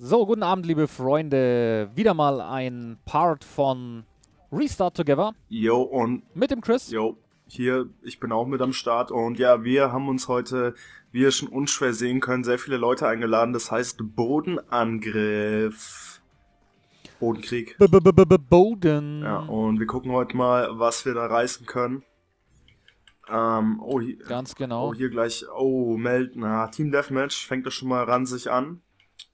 So, guten Abend, liebe Freunde. Wieder mal ein Part von Restart Together Jo, und mit dem Chris. jo, hier, ich bin auch mit am Start und ja, wir haben uns heute, wie ihr schon unschwer sehen könnt, sehr viele Leute eingeladen. Das heißt Bodenangriff. Bodenkrieg. B -b -b -b Boden. Ja, und wir gucken heute mal, was wir da reißen können. Ähm, oh, hier, Ganz genau. oh, hier gleich, oh, melden, na, Team Deathmatch fängt das schon mal ran sich an.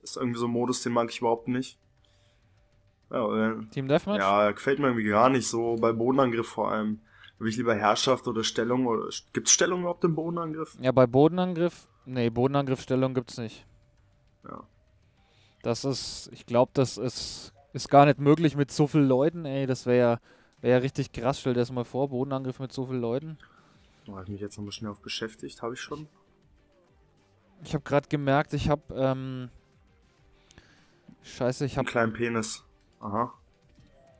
Ist irgendwie so ein Modus, den mag ich überhaupt nicht. Ja, äh, Team Deathmatch? Ja, gefällt mir irgendwie gar nicht so, bei Bodenangriff vor allem. Will ich lieber Herrschaft oder Stellung oder gibt's Stellung überhaupt im Bodenangriff? Ja, bei Bodenangriff. Nee, Bodenangriffsstellung gibt's nicht. Ja. Das ist, ich glaube, das ist, ist gar nicht möglich mit so vielen Leuten, ey. Das wäre ja, wär ja richtig krass. Stell dir das mal vor, Bodenangriff mit so vielen Leuten. Da habe ich mich jetzt noch mal schnell auf beschäftigt, habe ich schon. Ich habe gerade gemerkt, ich habe, ähm, Scheiße, ich Einen habe, kleinen Penis. Aha.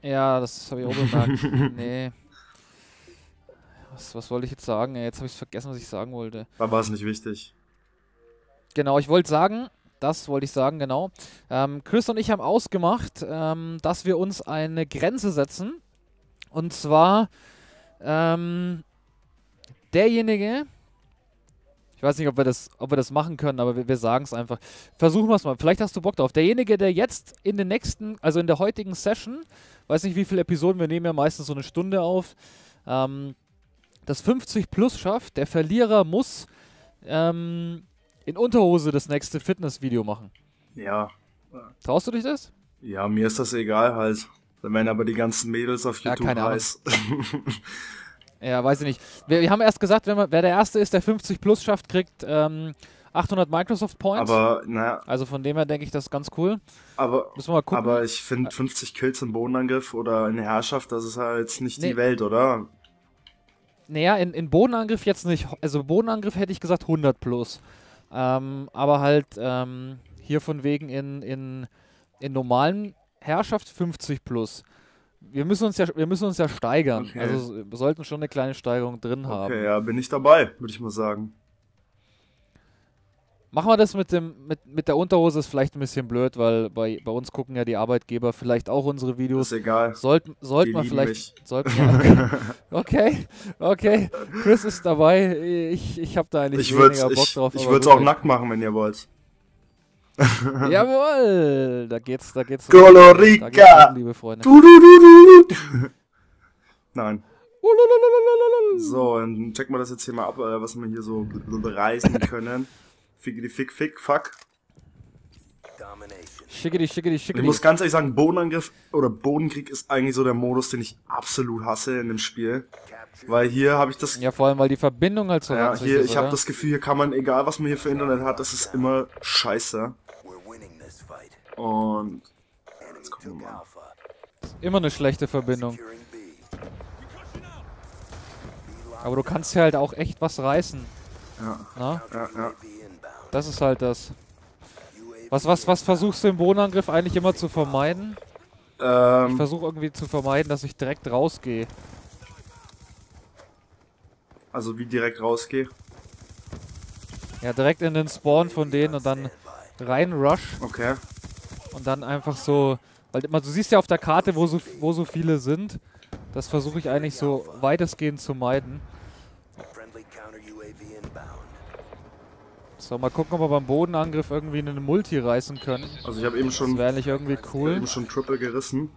ja, das habe ich auch bemerkt. nee. Was, was wollte ich jetzt sagen? Jetzt habe ich vergessen, was ich sagen wollte. Da war es nicht wichtig. Genau, ich wollte sagen, das wollte ich sagen, genau. Ähm, Chris und ich haben ausgemacht, ähm, dass wir uns eine Grenze setzen. Und zwar ähm, derjenige, weiß nicht, ob wir das, ob wir das machen können, aber wir, wir sagen es einfach. Versuchen wir es mal. Vielleicht hast du Bock drauf. Derjenige, der jetzt in den nächsten, also in der heutigen Session, weiß nicht, wie viele Episoden, wir nehmen ja meistens so eine Stunde auf, ähm, das 50 plus schafft, der Verlierer muss ähm, in Unterhose das nächste Fitnessvideo machen. Ja. Traust du dich das? Ja, mir ist das egal halt. Da werden aber die ganzen Mädels auf Ja, YouTube Ahnung. heiß. Ja, weiß ich nicht. Wir, wir haben erst gesagt, wenn man, wer der Erste ist, der 50 plus schafft, kriegt ähm, 800 Microsoft Points. aber, naja, also von dem her denke ich, das ist ganz cool. aber, Müssen wir mal gucken. aber ich finde 50 Kills im Bodenangriff oder in der Herrschaft, das ist halt jetzt nicht Nee. die Welt, oder? Naja, in, in Bodenangriff jetzt nicht. Also Bodenangriff hätte ich gesagt 100 plus. Ähm, aber halt ähm, hier von wegen in, in, in normalen Herrschaft 50 plus. Wir müssen uns ja, wir müssen uns ja steigern. Okay. Also wir sollten schon eine kleine Steigerung drin haben. Okay, ja, bin ich dabei, würde ich mal sagen. Machen wir das mit dem mit, mit der Unterhose ist vielleicht ein bisschen blöd, weil bei, bei uns gucken ja die Arbeitgeber vielleicht auch unsere Videos. Ist egal. Sollten wir vielleicht sollten okay, okay. Chris ist dabei. Ich, ich habe da eigentlich Ich würde weniger Bock ich, drauf. ich aber würd's auch nackt machen, wenn ihr wollt. Jawohl, da geht's, da geht's. Colorica. Da geht's liebe Freunde. Du, du, du, du, du. Nein. So, dann checken wir das jetzt hier mal ab, äh, was wir hier so be- be- bereisen können. Fickity fick fick fuck. Schickidi, schickidi, Ich schickidi. muss ganz ehrlich sagen, Bodenangriff oder Bodenkrieg ist eigentlich so der Modus, den ich absolut hasse in dem Spiel. Weil hier habe ich das Ja, vor allem, weil die Verbindung halt so ja, hier, ist, ich habe das Gefühl, hier kann man, egal was man hier für Internet hat, das ist immer scheiße. Und Enemy gucken wir mal. Immer eine schlechte Verbindung. Aber du kannst ja halt auch echt was reißen. ja, Na? ja, ja. Das ist halt das. Was, was, was versuchst du im Bodenangriff eigentlich immer zu vermeiden? Ich Ähm, versuche irgendwie zu vermeiden, dass ich direkt rausgehe. also wie direkt rausgehe. Ja, direkt in den Spawn von denen und dann rein rush Okay. Und dann einfach so. Weil immer, du siehst ja auf der Karte, wo so, wo so viele sind. Das versuche ich eigentlich so weitestgehend zu meiden. So, mal gucken, ob wir beim Bodenangriff irgendwie einen Multi reißen können. Also ich habe eben Das schon, wäre nicht irgendwie cool. eben schon Triple gerissen.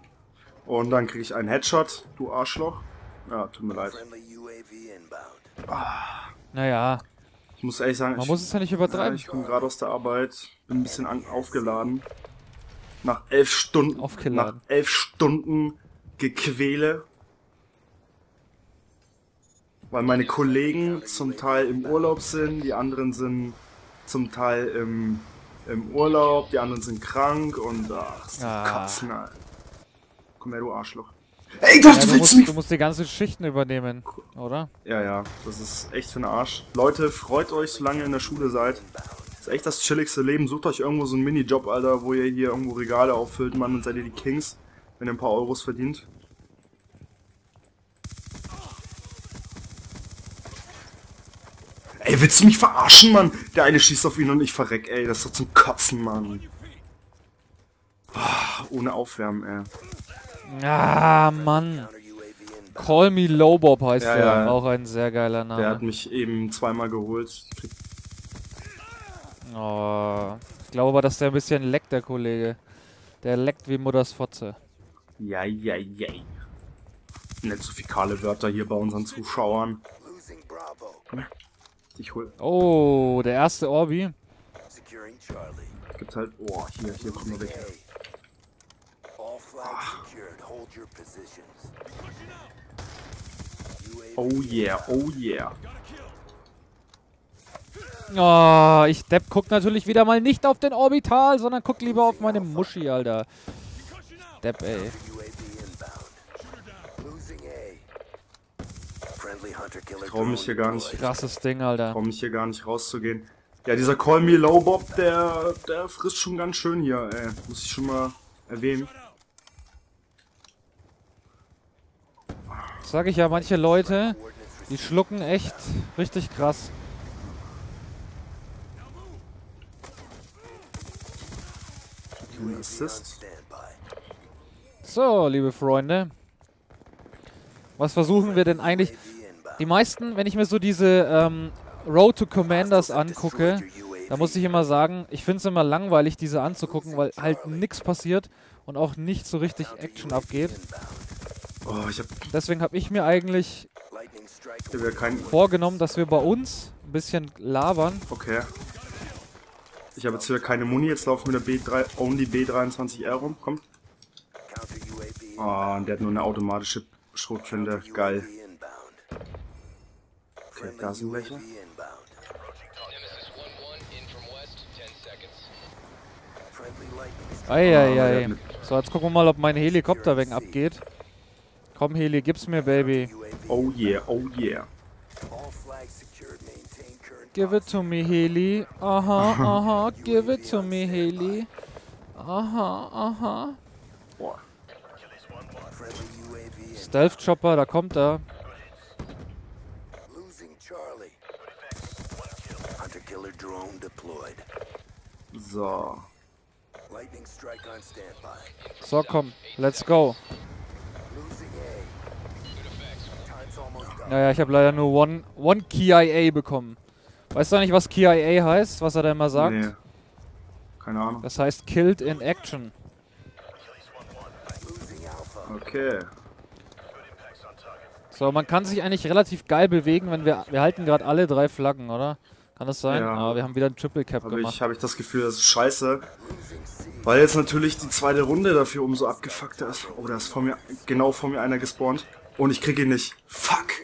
Und dann kriege ich einen Headshot, du Arschloch. Ja, tut mir leid. Naja, Ich muss ehrlich sagen, man ich, muss es ja nicht ja, übertreiben. ich komme gerade aus der Arbeit, bin ein bisschen aufgeladen. Nach elf Stunden, nach elf Stunden Gequäle. Weil meine Kollegen zum Teil im Urlaub sind, die anderen sind zum Teil im, im Urlaub, die anderen sind krank und ach, das ist Ah. Kotzen, Alter. Komm her, du Arschloch. Ey, du, Ja, du, willst musst, mich du musst die ganzen Schichten übernehmen, oder? ja, ja, das ist echt für den Arsch. Leute, freut euch, solange ihr in der Schule seid. Ist echt das chilligste Leben. Sucht euch irgendwo so einen Minijob, Alter, wo ihr hier irgendwo Regale auffüllt, Mann, und seid ihr die Kings, wenn ihr ein paar Euros verdient. Ey, willst du mich verarschen, Mann? Der eine schießt auf ihn und ich verreck, ey. Das ist doch zum Kotzen, Mann. ohne Aufwärmen, ey. Ah, Mann. Call me Lowbob heißt Ja, der. ja. Auch ein sehr geiler Der hat Name. mich eben zweimal geholt. Ich krieg Oh, ich glaube aber, dass der ein bisschen leckt, der Kollege. Der leckt wie Mutters Fotze. Ja, ja, ja. Nicht so fikale Wörter hier bei unseren Zuschauern. Ich hol. Oh, der erste Orbi. Securing Charlie. Gibt halt. Oh, hier, hier kommt er weg. A. All flags secured. Hold your positions. UAV Oh yeah, oh yeah. Oh, ich Depp guck natürlich wieder mal nicht auf den Orbital, sondern guck lieber auf meine Muschi, Alter. Depp, ey. Killer Trau mich hier gar nicht. Krasses Ding, Alter. Traue mich hier gar nicht rauszugehen. Ja, dieser Call Me Low Bob, der, der frisst schon ganz schön hier, ey. Muss ich schon mal erwähnen. Sag ich ja, manche Leute, die schlucken echt richtig krass. Ein Assist. So, liebe Freunde. Was versuchen wir denn eigentlich? Die meisten, wenn ich mir so diese ähm, Road to Commanders angucke, da muss ich immer sagen, ich finde es immer langweilig, diese anzugucken, weil halt nichts passiert und auch nicht so richtig Action abgeht. Oh, ich hab Deswegen habe ich mir eigentlich vorgenommen, dass wir bei uns ein bisschen labern. Okay. Ich habe jetzt wieder keine Muni, jetzt laufen wir mit der B3, Only B23R rum. Komm. Oh, und der hat nur eine automatische Schrotflinte. Geil. Okay, da sind welche. UAV inbound. Nemesis 1-1 in from west, 10 seconds. Friendly lightning strike. Ah, der Eieiei. mit- So, jetzt gucken wir mal, ob mein Helikopter wegen abgeht. Komm, Heli, gib's mir, Baby. Oh yeah, oh yeah. All flags secured. Give it to me, Heli. Aha, aha. Give it to me, Heli. Aha, aha. Stealth Chopper, da kommt er. Losing Charlie. Hunter killer drone deployed. So. Lightning strike on standby. So, komm. Let's go. Naja, ich habe leider nur One, one KIA bekommen. Weißt du nicht, was KIA heißt? Was er da immer sagt? Nee. Keine Ahnung. Das heißt Killed in Action. Okay. So, man kann sich eigentlich relativ geil bewegen, wenn wir... Wir halten gerade alle drei Flaggen, oder? Kann das sein? Ja. Aber wir haben wieder ein Triple Cap Habe gemacht. ich, hab ich das Gefühl, das ist scheiße. Weil jetzt natürlich die zweite Runde dafür umso abgefuckter ist. Oh, da ist vor mir, genau vor mir einer gespawnt. Und ich krieg ihn nicht. Fuck.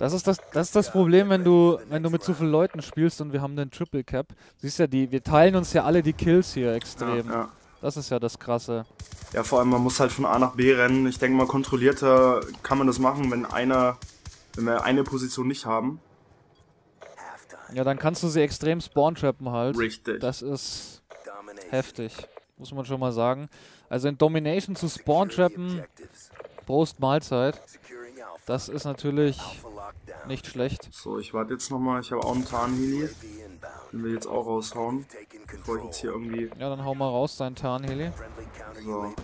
Das ist das, das ist das Problem, wenn du, wenn du mit zu vielen Leuten spielst und wir haben den Triple Cap. Siehst ja, die, wir teilen uns ja alle die Kills hier Ja, extrem. ja. Das ist ja das Krasse. ja, vor allem, man muss halt von A nach B rennen. Ich denke mal, kontrollierter kann man das machen, wenn einer, wenn wir eine Position nicht haben. Ja, dann kannst du sie extrem spawn-trappen halt. Richtig. Das ist heftig. Muss man schon mal sagen. Also in Domination zu spawn-trappen. Prost Mahlzeit. Das ist natürlich nicht schlecht. So, ich warte jetzt nochmal. Ich habe auch einen Tarnheli. Den will ich jetzt auch raushauen. Bevor ich jetzt hier irgendwie. Ja, dann hau mal raus, dein Tarnheli. So. Inbound.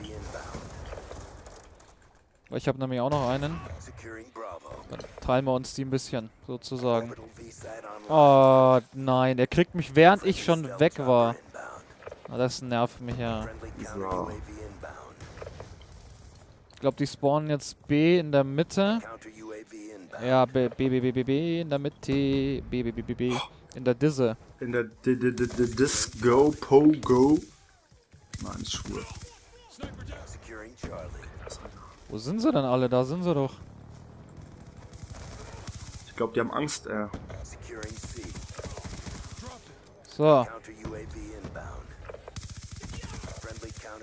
Ich habe nämlich auch noch einen. Dann teilen wir uns die ein bisschen, sozusagen. Oh, nein, er kriegt mich, während ich schon weg war. Ah, das nervt mich ja. So. Ich glaube, die spawnen jetzt B in der Mitte. Ja, B, B, B, B, B, B in der Mitte. B, B, B, B, B. In der Disse. In der D -D -D -D Disco Pogo. Nein, Charlie. Wo sind sie denn alle? Da sind sie doch. Ich glaube, die haben Angst, äh. So,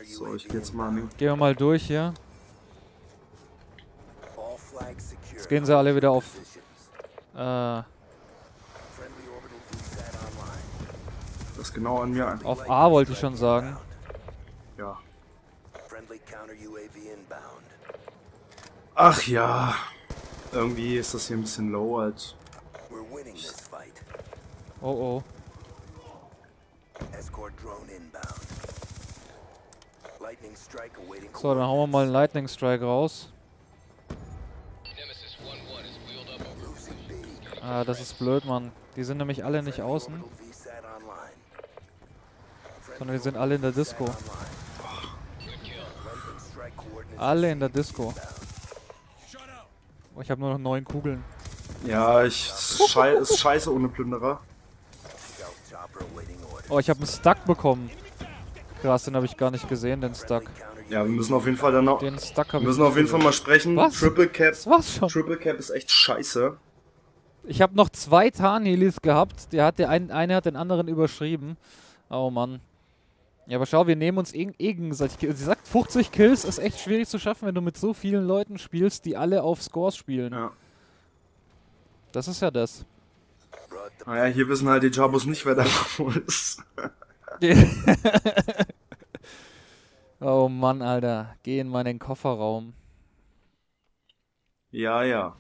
So, ich geh jetzt mal an den. gehen wir mal durch hier. All flags secured. Jetzt gehen sie alle wieder auf. Äh. Das ist genau an mir ein. auf A wollte ich schon sagen. Ja. Ach ja. Irgendwie ist das hier ein bisschen low. We're winning this fight. Oh oh. So, dann hauen wir mal einen Lightning Strike raus. Ah, das ist blöd, Mann. Die sind nämlich alle nicht außen, sondern die sind alle in der Disco. Alle in der Disco. Oh, ich habe nur noch neun Kugeln. Ja, ich. Ist, schei ist scheiße ohne Plünderer. Oh, ich habe einen Stuck bekommen. Krass, den habe ich gar nicht gesehen, den Stuck. Ja, wir müssen auf jeden Fall dann noch. Den Stuck Wir habe ich müssen auf jeden Fall mal sprechen. Was? Triple Cap. Das war's schon. Triple Cap ist echt scheiße. Ich habe noch zwei Tarnhelis gehabt. Der hat der ein, eine hat den anderen überschrieben. Oh Mann. Ja, aber schau, wir nehmen uns eh, gegenseitig. Sie sagt, 50 Kills ist echt schwierig zu schaffen, wenn du mit so vielen Leuten spielst, die alle auf Scores spielen. Ja. Das ist ja das. Naja, hier wissen halt die Jabos nicht, wer da ist. oh Mann, Alter. Geh in meinen Kofferraum. Ja, ja.